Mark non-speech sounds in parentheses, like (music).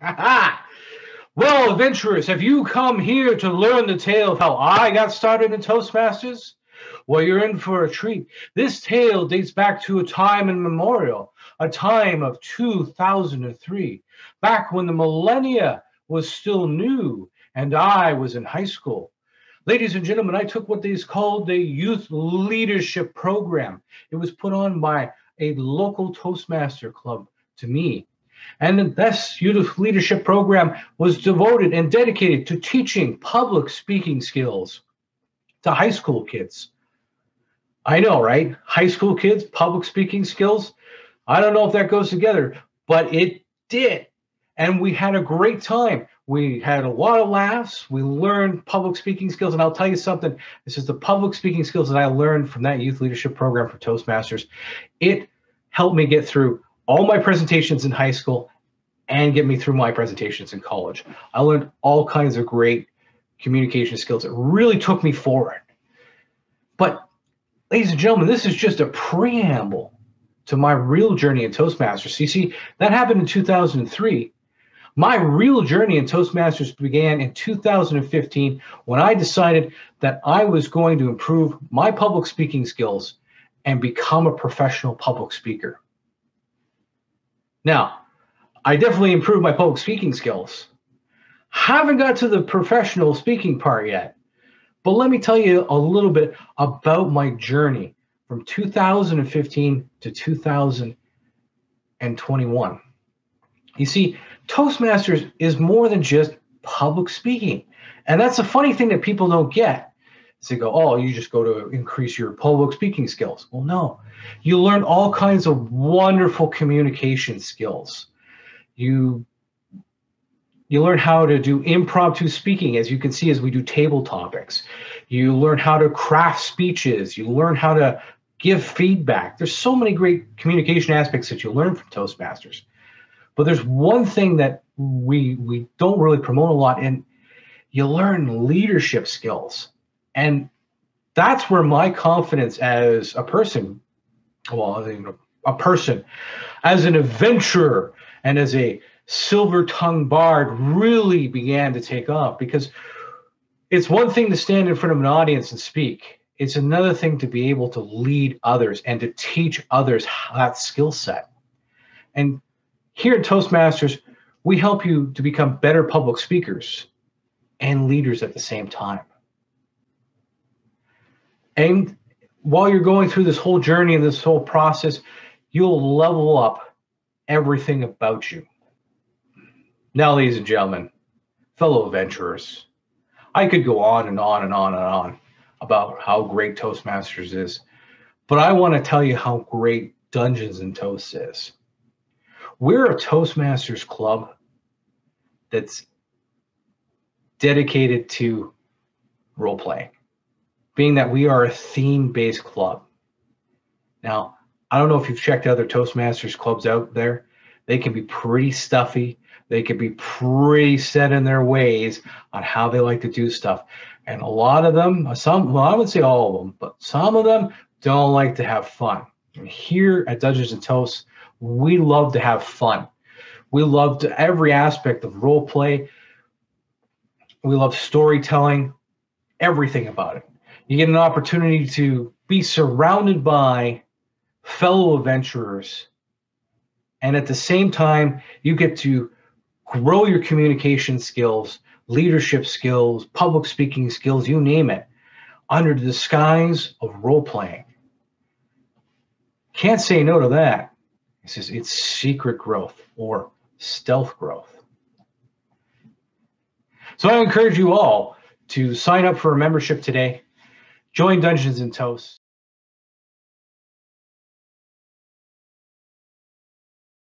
(laughs) well, adventurers, have you come here to learn the tale of how I got started in Toastmasters? Well, you're in for a treat. This tale dates back to a time immemorial, a time of 2003, back when the millennia was still new and I was in high school. Ladies and gentlemen, I took what is called the Youth Leadership Program. It was put on by a local Toastmaster club to me. And this youth leadership program was devoted and dedicated to teaching public speaking skills to high school kids. I know, right? High school kids, public speaking skills. I don't know if that goes together, but it did. And we had a great time. We had a lot of laughs. We learned public speaking skills. And I'll tell you something this is the public speaking skills that I learned from that youth leadership program for Toastmasters. It helped me get through all my presentations in high school and get me through my presentations in college. I learned all kinds of great communication skills. It really took me forward. But, ladies and gentlemen, this is just a preamble to my real journey in Toastmasters. You see, that happened in 2003. My real journey in Toastmasters began in 2015 when I decided that I was going to improve my public speaking skills and become a professional public speaker. Now, I definitely improved my public speaking skills. Haven't got to the professional speaking part yet, but let me tell you a little bit about my journey from 2015 to 2021. You see, Toastmasters is more than just public speaking. And that's a funny thing that people don't get. They go, oh, you just go to increase your public speaking skills. Well, no, you learn all kinds of wonderful communication skills. You you learn how to do impromptu speaking, as you can see as we do table topics. You learn how to craft speeches. You learn how to give feedback. There's so many great communication aspects that you learn from Toastmasters. But there's one thing that we we don't really promote a lot, and you learn leadership skills. And that's where my confidence as a person, well, a person, as an adventurer, and as a silver tongue bard really began to take off because it's one thing to stand in front of an audience and speak. It's another thing to be able to lead others and to teach others that skill set. And here at Toastmasters, we help you to become better public speakers and leaders at the same time. And while you're going through this whole journey and this whole process, you'll level up everything about you. Now, ladies and gentlemen, fellow adventurers, I could go on and on and on and on about how great Toastmasters is, but I want to tell you how great Dungeons and Toasts is. We're a Toastmasters club that's dedicated to role playing, being that we are a theme based club. Now, I don't know if you've checked other Toastmasters clubs out there. They can be pretty stuffy. They can be pretty set in their ways on how they like to do stuff. And a lot of them, some, well, I would say all of them, but some of them don't like to have fun. And here at Dungeons and Toasts, we love to have fun. We love to, every aspect of role play. We love storytelling, everything about it. You get an opportunity to be surrounded by fellow adventurers. And at the same time, you get to grow your communication skills, leadership skills, public speaking skills, you name it, under the disguise of role playing. Can't say no to that. It says it's secret growth or stealth growth. So I encourage you all to sign up for a membership today. Join Dungeons and Toasts.